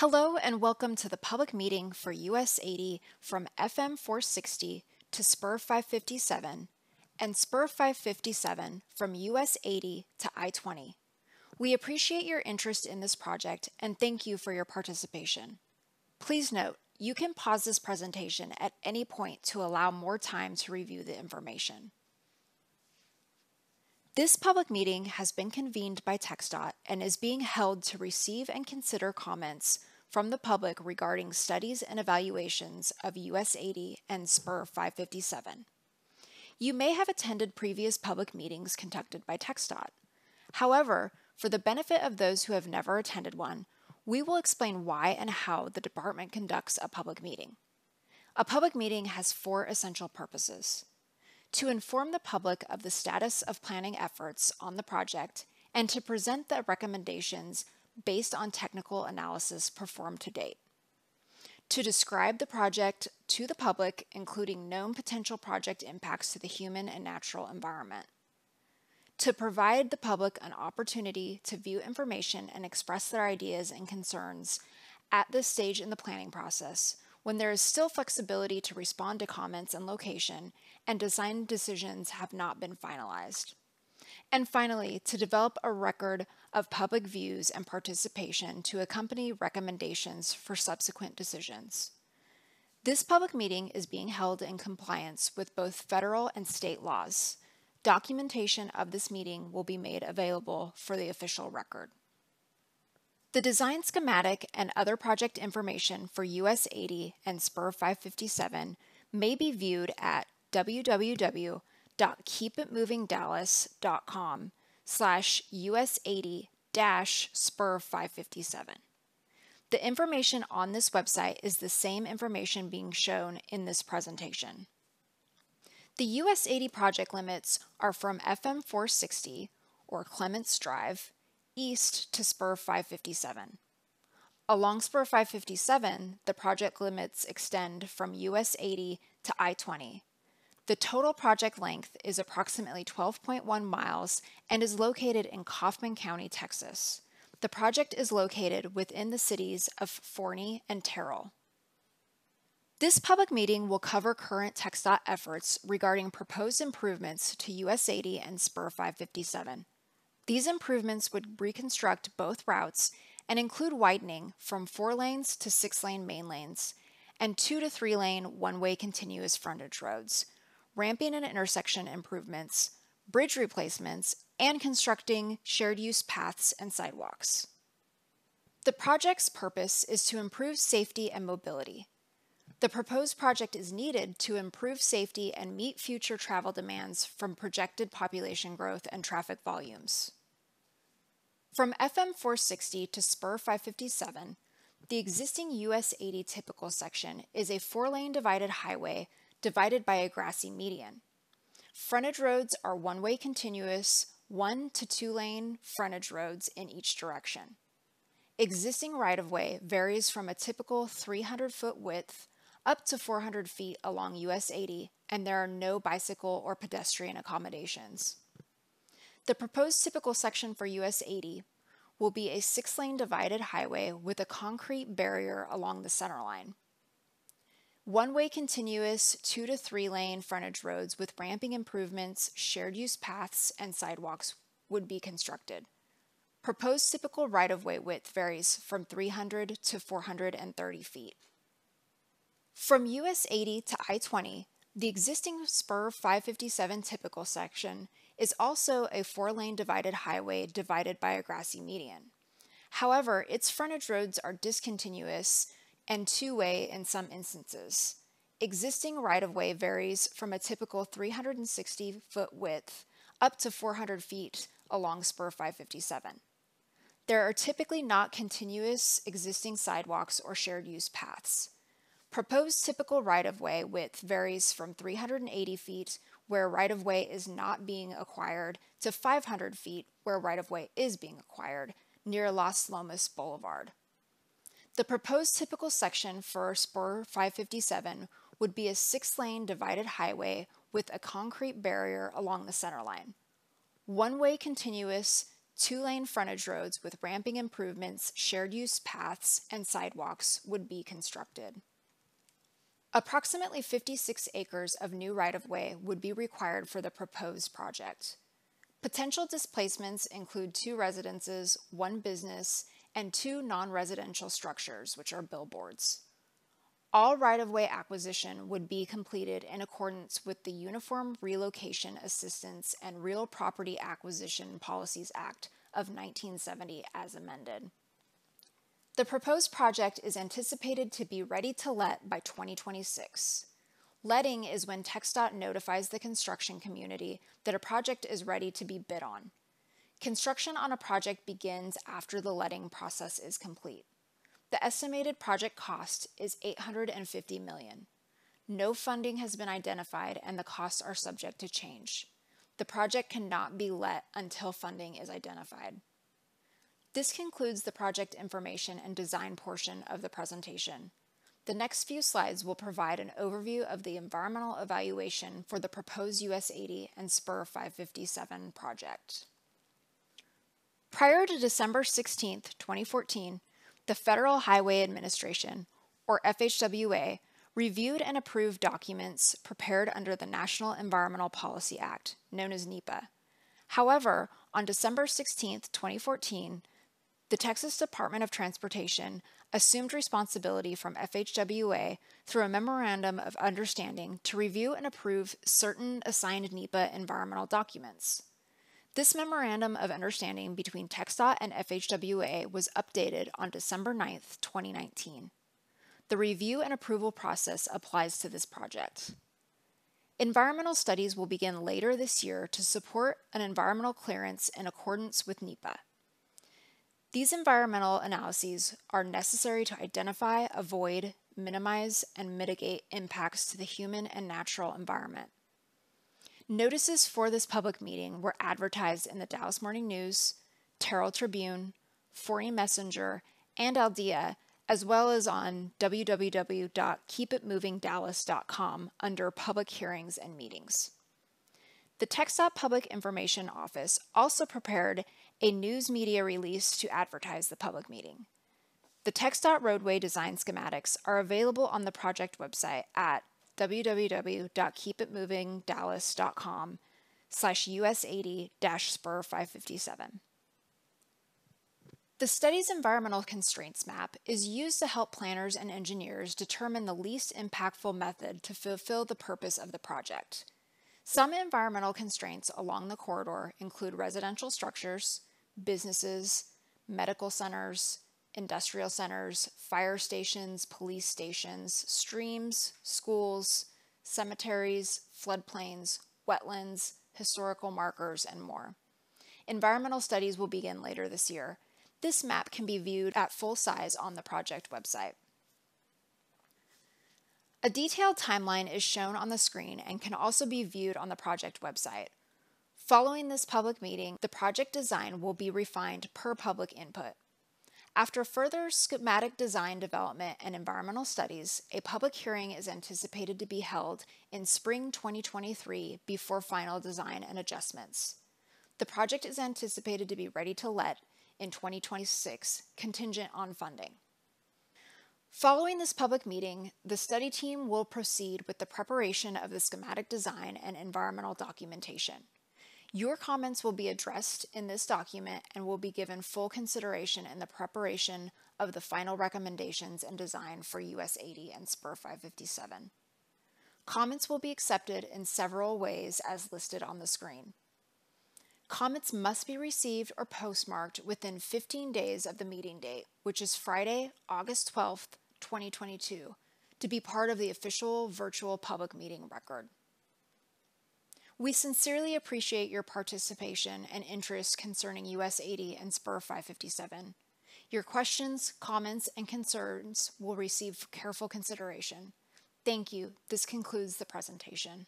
Hello and welcome to the public meeting for US 80 from FM 460 to Spur 557 and Spur 557 from US 80 to I 20. We appreciate your interest in this project and thank you for your participation. Please note, you can pause this presentation at any point to allow more time to review the information. This public meeting has been convened by TxDOT and is being held to receive and consider comments from the public regarding studies and evaluations of US 80 and SPUR 557. You may have attended previous public meetings conducted by TxDOT. However, for the benefit of those who have never attended one, we will explain why and how the department conducts a public meeting. A public meeting has four essential purposes to inform the public of the status of planning efforts on the project, and to present the recommendations based on technical analysis performed to date. To describe the project to the public, including known potential project impacts to the human and natural environment. To provide the public an opportunity to view information and express their ideas and concerns at this stage in the planning process, when there is still flexibility to respond to comments and location, and design decisions have not been finalized. And finally, to develop a record of public views and participation to accompany recommendations for subsequent decisions. This public meeting is being held in compliance with both federal and state laws. Documentation of this meeting will be made available for the official record. The design schematic and other project information for US 80 and SPUR 557 may be viewed at www.keepitmovingdallas.com slash US 80 dash SPUR 557. The information on this website is the same information being shown in this presentation. The US 80 project limits are from FM 460 or Clements Drive east to Spur 557. Along Spur 557, the project limits extend from US 80 to I 20. The total project length is approximately 12.1 miles and is located in Kaufman County, Texas. The project is located within the cities of Forney and Terrell. This public meeting will cover current TxDOT efforts regarding proposed improvements to US 80 and Spur 557. These improvements would reconstruct both routes and include widening from four lanes to six lane main lanes and two to three lane one way continuous frontage roads, ramping and intersection improvements, bridge replacements, and constructing shared use paths and sidewalks. The project's purpose is to improve safety and mobility. The proposed project is needed to improve safety and meet future travel demands from projected population growth and traffic volumes. From FM 460 to Spur 557, the existing US 80 typical section is a four lane divided highway divided by a grassy median. Frontage roads are one way continuous, one to two lane frontage roads in each direction. Existing right of way varies from a typical 300 foot width up to 400 feet along US 80, and there are no bicycle or pedestrian accommodations. The proposed typical section for US 80 will be a six lane divided highway with a concrete barrier along the center line. One way continuous two to three lane frontage roads with ramping improvements, shared use paths, and sidewalks would be constructed. Proposed typical right of way width varies from 300 to 430 feet. From US 80 to I 20, the existing Spur 557 typical section is also a four lane divided highway divided by a grassy median. However, its frontage roads are discontinuous and two way in some instances. Existing right of way varies from a typical 360 foot width up to 400 feet along Spur 557. There are typically not continuous existing sidewalks or shared use paths. Proposed typical right of way width varies from 380 feet where right of way is not being acquired to 500 feet where right of way is being acquired near Las Lomas Boulevard. The proposed typical section for Spur 557 would be a six lane divided highway with a concrete barrier along the center line. One way continuous two lane frontage roads with ramping improvements, shared use paths, and sidewalks would be constructed. Approximately 56 acres of new right of way would be required for the proposed project. Potential displacements include two residences, one business, and two non residential structures, which are billboards. All right of way acquisition would be completed in accordance with the Uniform Relocation Assistance and Real Property Acquisition Policies Act of 1970 as amended. The proposed project is anticipated to be ready to let by 2026. Letting is when TxDOT notifies the construction community that a project is ready to be bid on. Construction on a project begins after the letting process is complete. The estimated project cost is 850 million. No funding has been identified and the costs are subject to change. The project cannot be let until funding is identified. This concludes the project information and design portion of the presentation. The next few slides will provide an overview of the environmental evaluation for the proposed US 80 and Spur 557 project. Prior to December 16, 2014, the Federal Highway Administration, or FHWA, reviewed and approved documents prepared under the National Environmental Policy Act, known as NEPA. However, on December 16, 2014, the Texas Department of Transportation assumed responsibility from FHWA through a Memorandum of Understanding to review and approve certain assigned NEPA environmental documents. This Memorandum of Understanding between TxDOT and FHWA was updated on December 9, 2019. The review and approval process applies to this project. Environmental studies will begin later this year to support an environmental clearance in accordance with NEPA. These environmental analyses are necessary to identify, avoid, minimize, and mitigate impacts to the human and natural environment. Notices for this public meeting were advertised in the Dallas Morning News, Terrell Tribune, Forney Messenger, and Al Dia, as well as on www.keepitmovingdallas.com under Public Hearings and Meetings. The TxDOT Public Information Office also prepared a news media release to advertise the public meeting. The TxDOT roadway design schematics are available on the project website at www.keepitmovingdallas.com slash US80 spur 557. The study's environmental constraints map is used to help planners and engineers determine the least impactful method to fulfill the purpose of the project. Some environmental constraints along the corridor include residential structures, businesses, medical centers, industrial centers, fire stations, police stations, streams, schools, cemeteries, floodplains, wetlands, historical markers, and more. Environmental studies will begin later this year. This map can be viewed at full size on the project website. A detailed timeline is shown on the screen and can also be viewed on the project website. Following this public meeting, the project design will be refined per public input. After further schematic design development and environmental studies, a public hearing is anticipated to be held in spring 2023 before final design and adjustments. The project is anticipated to be ready to let in 2026, contingent on funding. Following this public meeting, the study team will proceed with the preparation of the schematic design and environmental documentation. Your comments will be addressed in this document and will be given full consideration in the preparation of the final recommendations and design for US 80 and SPUR 557. Comments will be accepted in several ways as listed on the screen. Comments must be received or postmarked within 15 days of the meeting date, which is Friday, August 12th, 2022, to be part of the official virtual public meeting record. We sincerely appreciate your participation and interest concerning US 80 and SPUR 557. Your questions, comments, and concerns will receive careful consideration. Thank you. This concludes the presentation.